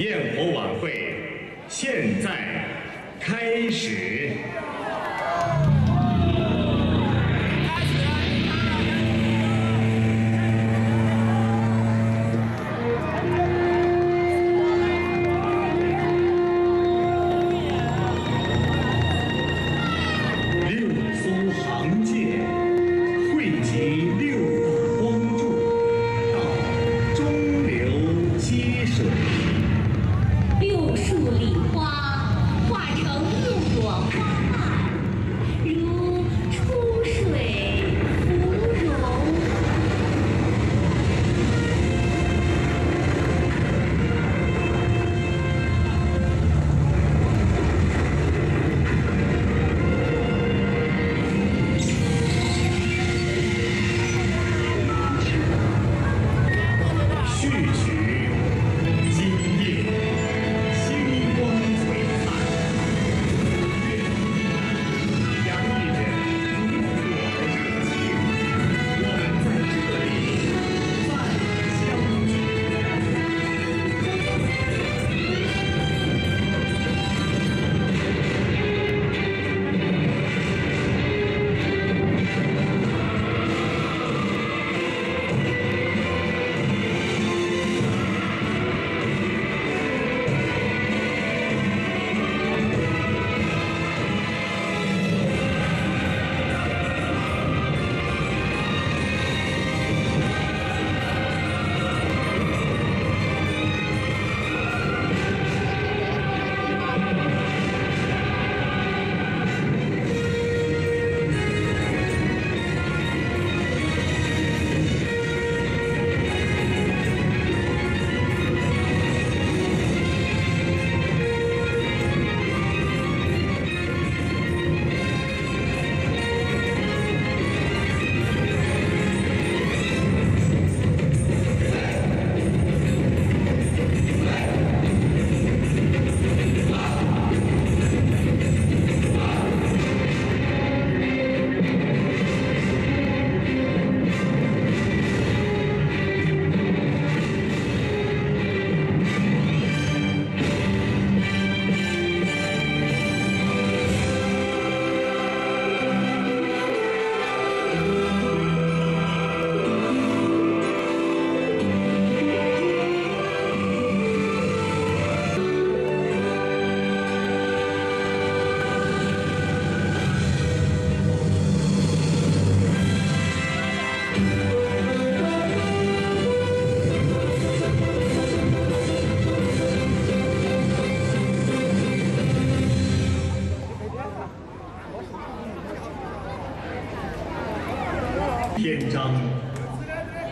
焰火晚会现在开始。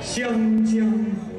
湘江湖。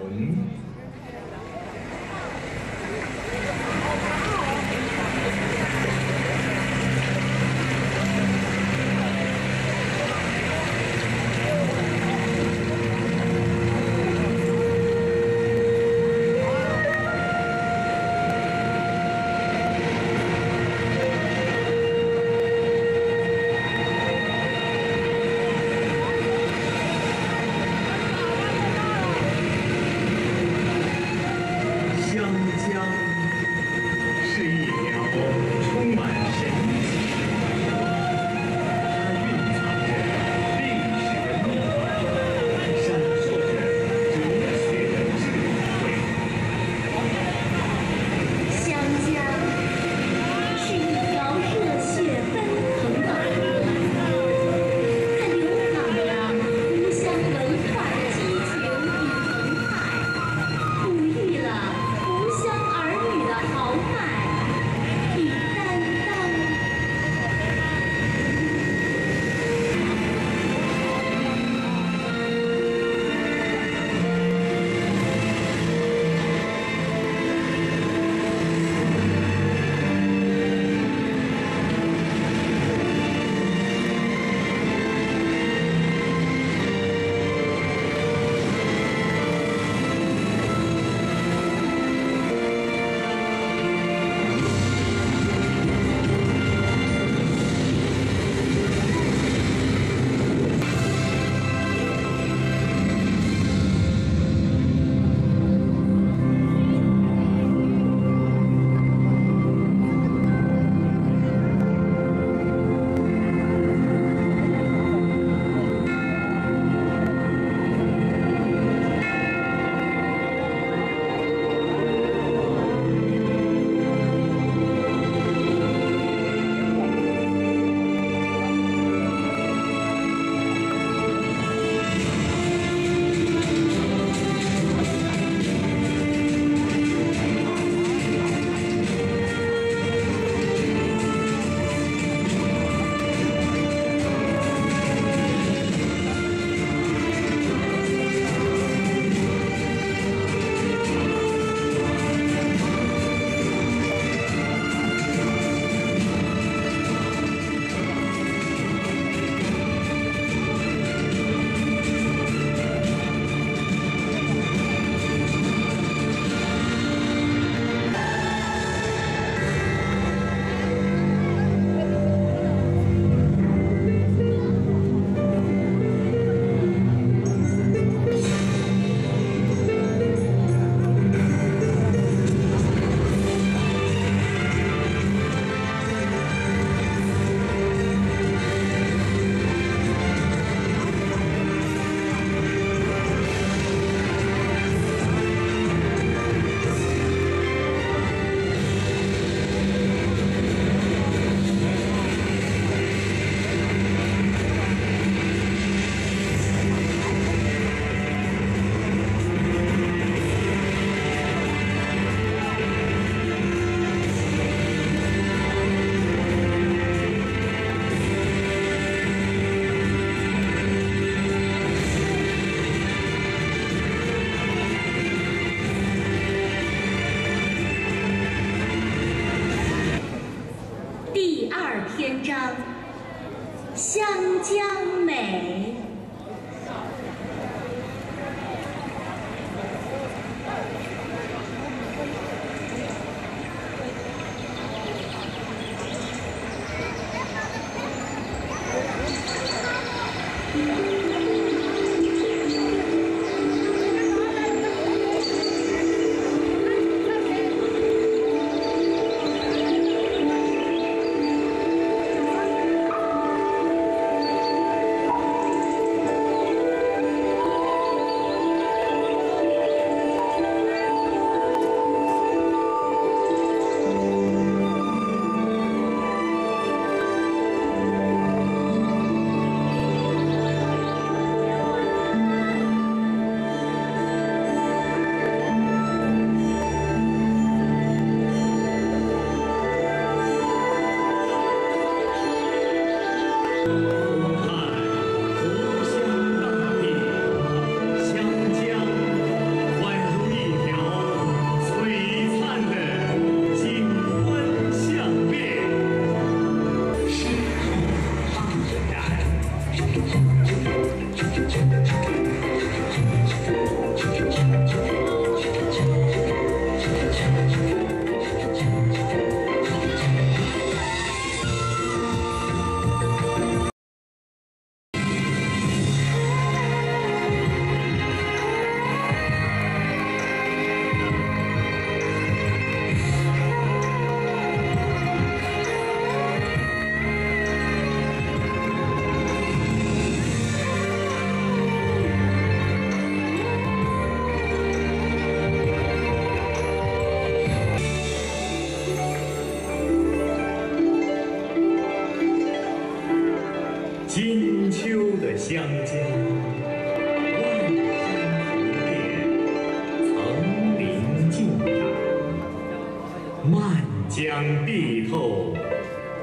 碧透，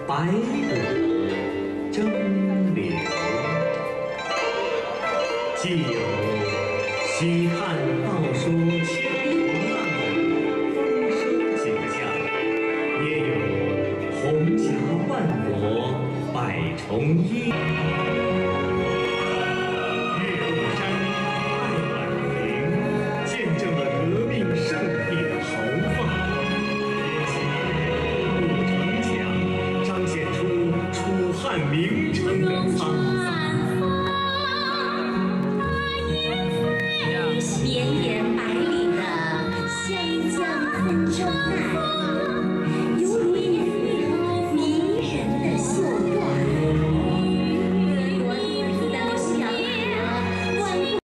百舸争流。既有西汉道书千古浪的风声景象，也有红霞万朵百重衣。